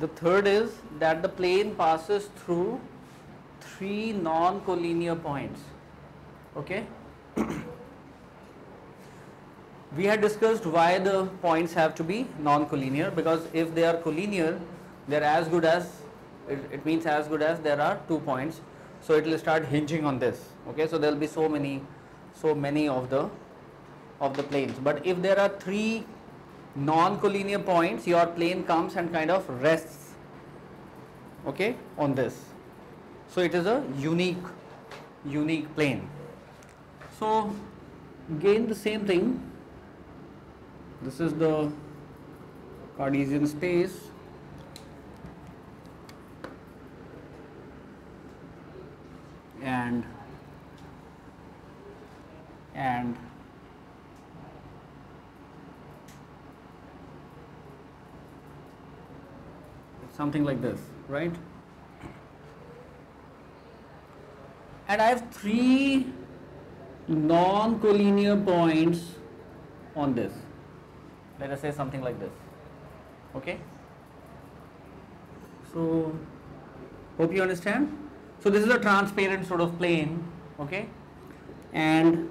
The third is that the plane passes through three non-collinear points. Okay. we had discussed why the points have to be non-collinear because if they are collinear, they are as good as it, it means as good as there are two points. So it will start hinging on this. Okay. So there will be so many, so many of the of the planes. But if there are three non-collinear points, your plane comes and kind of rests okay, on this. So it is a unique, unique plane. So again the same thing. This is the Cartesian space. And and something like this, right? And I have three non-collinear points on this. Let us say something like this. Okay? So, hope you understand. So, this is a transparent sort of plane. Okay? And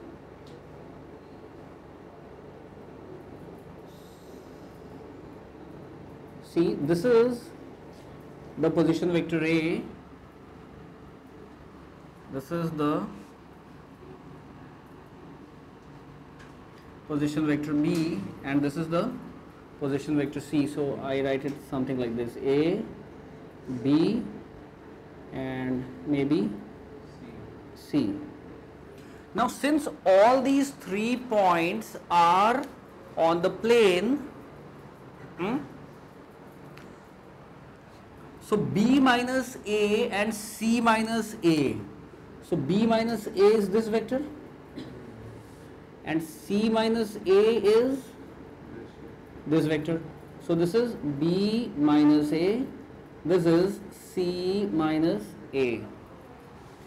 see, this is the position vector A, this is the position vector B and this is the position vector C. So I write it something like this A, B and maybe C. Now since all these three points are on the plane, hmm, so B minus A and C minus A. So B minus A is this vector and C minus A is this vector. So this is B minus A, this is C minus A.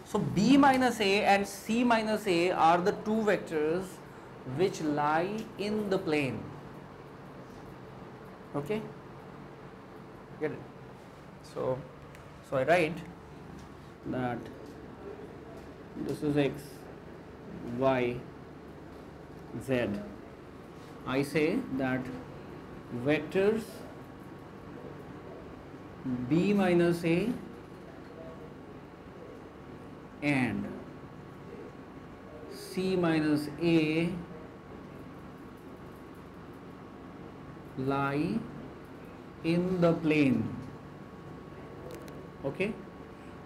So B minus A and C minus A are the two vectors which lie in the plane. Okay? Get it? So, so I write that this is x, y, z. I say that vectors b minus a and c minus a lie in the plane okay?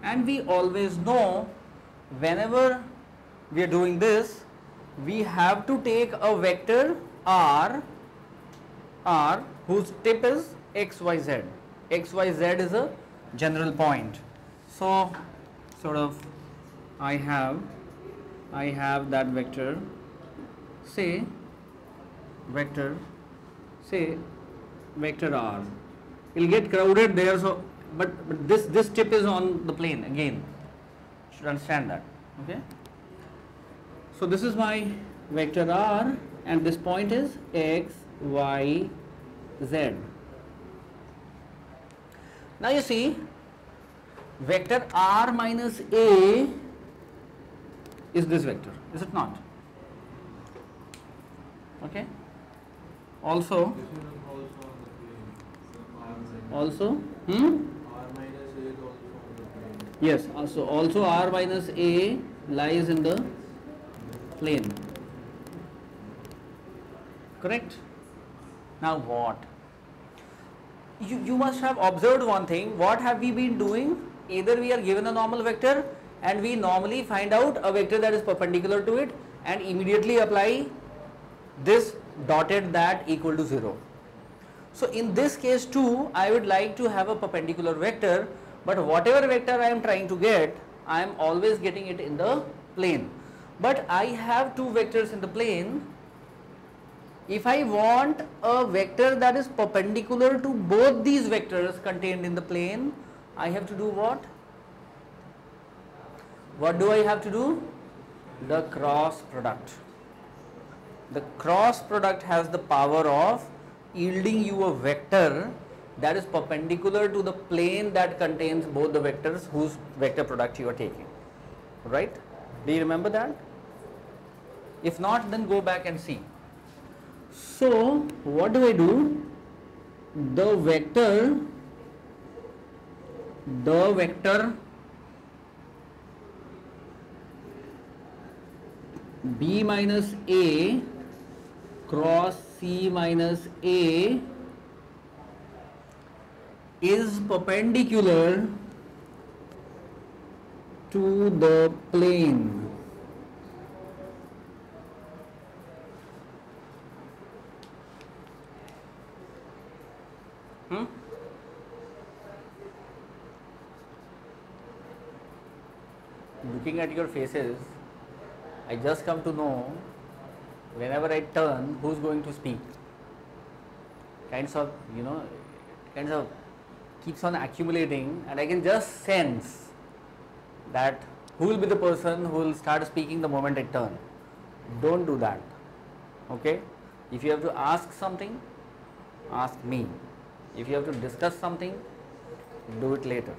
And we always know whenever we are doing this we have to take a vector r r whose tip is xyz xyz is a general point. So sort of i have i have that vector say vector say vector r. It'll get crowded there so but, but this this tip is on the plane again. Should understand that okay? So this is my vector r and this point is x y z. Now you see vector r minus a is this vector is it not? Okay. Also also on the plane. So R is also hmm R minus A is also on the plane. Yes, uh, also also r minus a lies in the plane. Correct? Now what? You, you must have observed one thing. What have we been doing? Either we are given a normal vector and we normally find out a vector that is perpendicular to it and immediately apply this dotted that equal to 0. So in this case too, I would like to have a perpendicular vector, but whatever vector I am trying to get, I am always getting it in the plane. But I have two vectors in the plane. If I want a vector that is perpendicular to both these vectors contained in the plane, I have to do what? What do I have to do? The cross product. The cross product has the power of yielding you a vector that is perpendicular to the plane that contains both the vectors whose vector product you are taking. Right? Do you remember that? If not, then go back and see. So, what do I do? The vector, the vector b minus a cross c minus a is perpendicular to the plane Hmm? Looking at your faces, I just come to know whenever I turn, who's going to speak. Kinds of, you know, kinds of keeps on accumulating, and I can just sense that who will be the person who will start speaking the moment I turn. Don't do that. Okay? If you have to ask something, ask me. If you have to discuss something, do it later.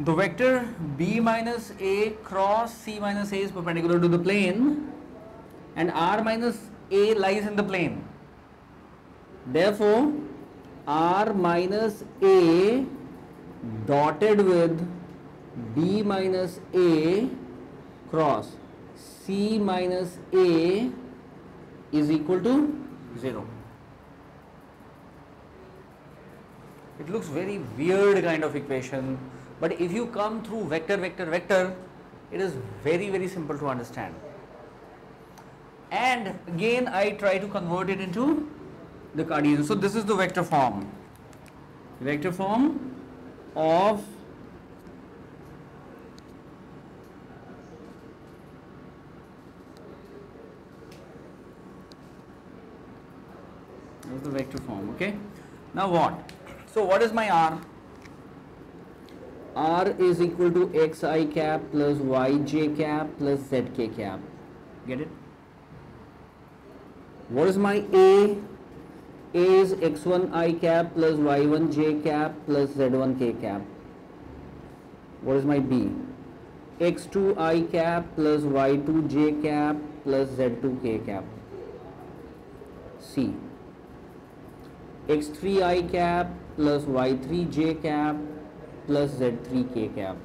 The vector b minus a cross c minus a is perpendicular to the plane and r minus a lies in the plane. Therefore, r minus a dotted with b minus a cross c minus a is equal to 0. It looks very weird kind of equation, but if you come through vector, vector, vector, it is very, very simple to understand. And again, I try to convert it into the Cartesian. So this is the vector form. Vector form of This is the vector form, okay? Now what? So what is my R? R is equal to xi cap plus yj cap plus zk cap. Get it? What is my A? A is x1i cap plus y1j cap plus z1k cap. What is my B? x2i cap plus y2j cap plus z2k cap. C x3i cap plus y3j cap plus z3k cap.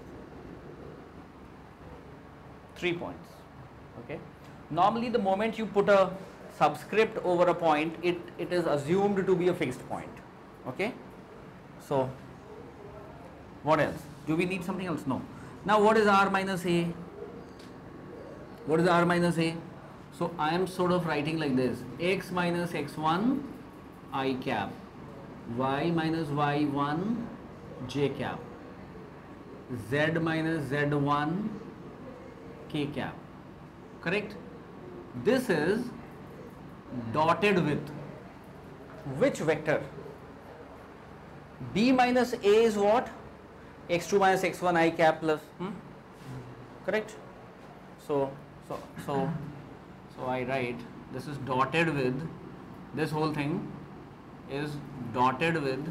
Three points. Okay. Normally, the moment you put a subscript over a point, it, it is assumed to be a fixed point. Okay. So, what else? Do we need something else? No. Now, what is r minus a? What is r minus a? So, I am sort of writing like this x minus x1 i cap y minus y1 j cap z minus z1 k cap correct this is dotted with. Which vector? B minus a is what? X2 minus x1 i cap plus hmm? correct? So so so so i write this is dotted with this whole thing is dotted with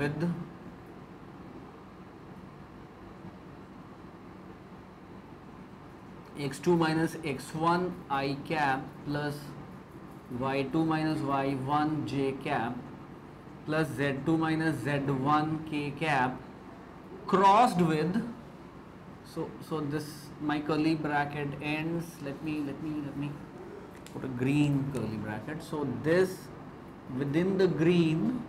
with x2 minus x1 i cap plus y2 minus y1 j cap plus z2 minus z1 k cap crossed with so so this my curly bracket ends. Let me let me let me put a green curly bracket. So this within the green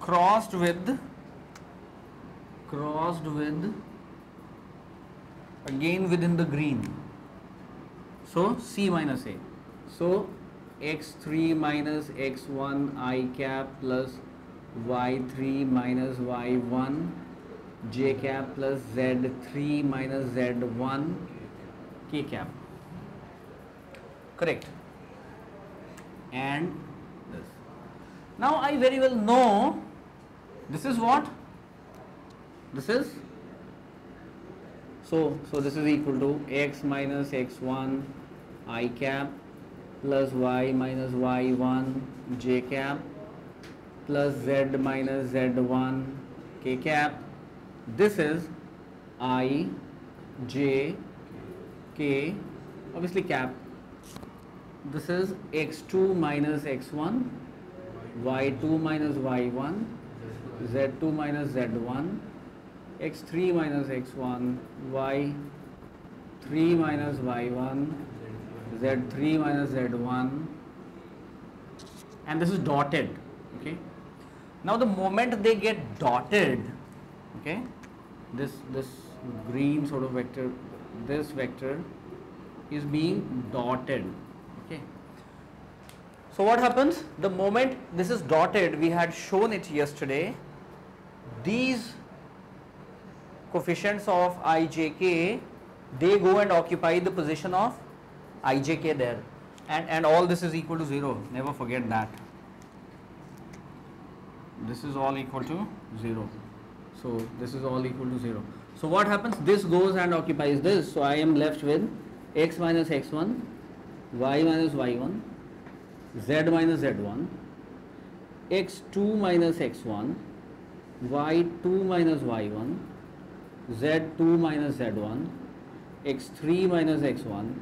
crossed with crossed with again within the green. So c minus a. So x3 minus x1 i cap plus y3 minus y1 j cap plus z3 minus z1 k cap. Correct. And this. Now i very well know this is what? This is So, so this is equal to x minus x1 i cap plus y minus y1 j cap plus z minus z1 k cap. This is i j k obviously cap. This is x2 minus x1 y2 minus y1 z2 minus z1 x3 minus x1 y3 minus y1 z3 minus z1 and this is dotted okay? Now the moment they get dotted okay? This this green sort of vector this vector is being dotted okay? So what happens? The moment this is dotted we had shown it yesterday these coefficients of ijk they go and occupy the position of ijk there. And and all this is equal to 0 never forget that. This is all equal to 0 so this is all equal to 0 so what happens? This goes and occupies this. So i am left with x minus x1 y minus y1 z minus z1 x2 minus x1 y2 minus y1 z2 minus z1 x3 minus x1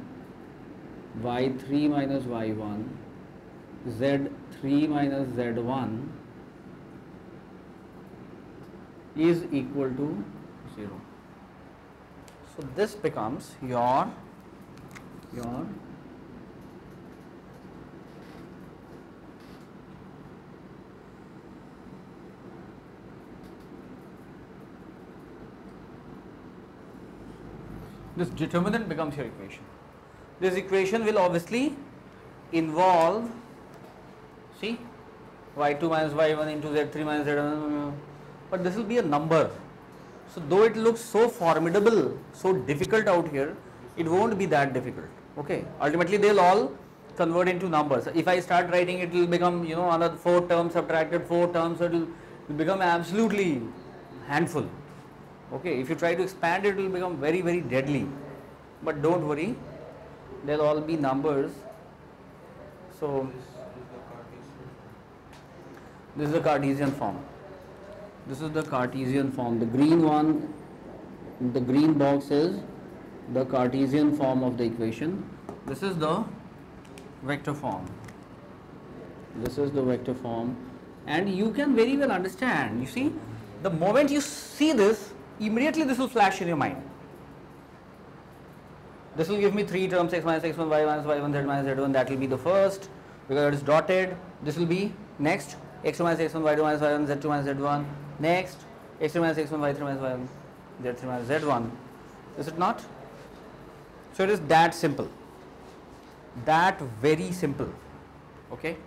y3 minus y1 z3 minus z1 is equal to 0 so this becomes your your this determinant becomes your equation. This equation will obviously involve, see, y2 minus y1 into z3 minus z1, but this will be a number. So though it looks so formidable, so difficult out here, it won't be that difficult. Okay, ultimately they'll all convert into numbers. If I start writing, it will become, you know, another four terms subtracted, four terms, so it will become absolutely handful okay if you try to expand it, it will become very very deadly. But don't worry they'll all be numbers. So this is the Cartesian form. This is the Cartesian form. The green one the green box is the Cartesian form of the equation. This is the vector form. This is the vector form. And you can very well understand. You see the moment you see this immediately this will flash in your mind. This will give me three terms x minus x1, y minus y1, z minus z1. That will be the first because it is dotted. This will be next x2 minus x1, y2 minus y1, z2 minus z1. Next x3 minus x1, y3 minus y1, z3 minus z1. Is it not? So it is that simple. That very simple. Okay.